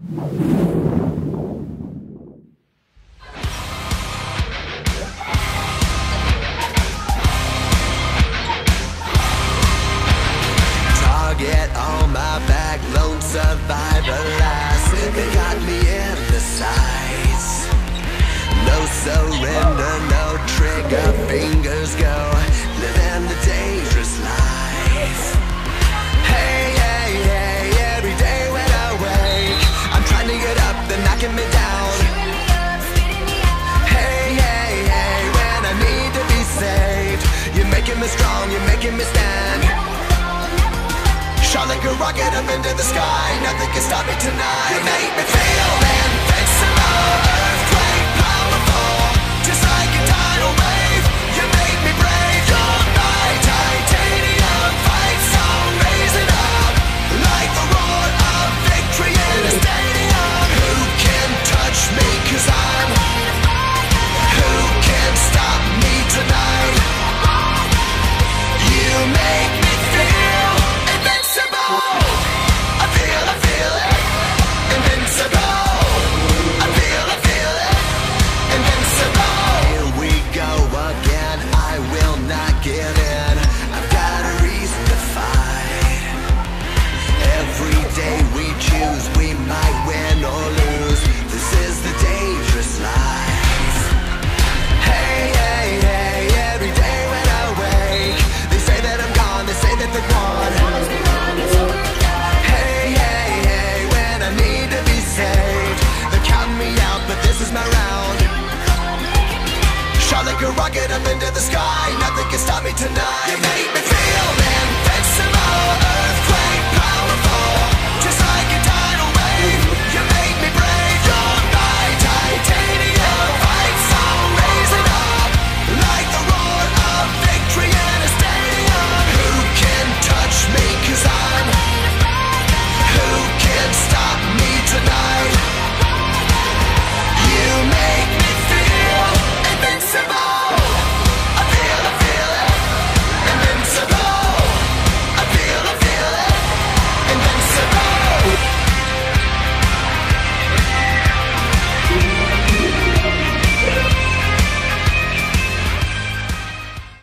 Target on my back, lone survivor last. They got me in the sights. No surrender, no trigger. Shot like a rocket, up into the sky. Nothing can stop me a rocket, I'm into the sky. Nothing can stop me tonight.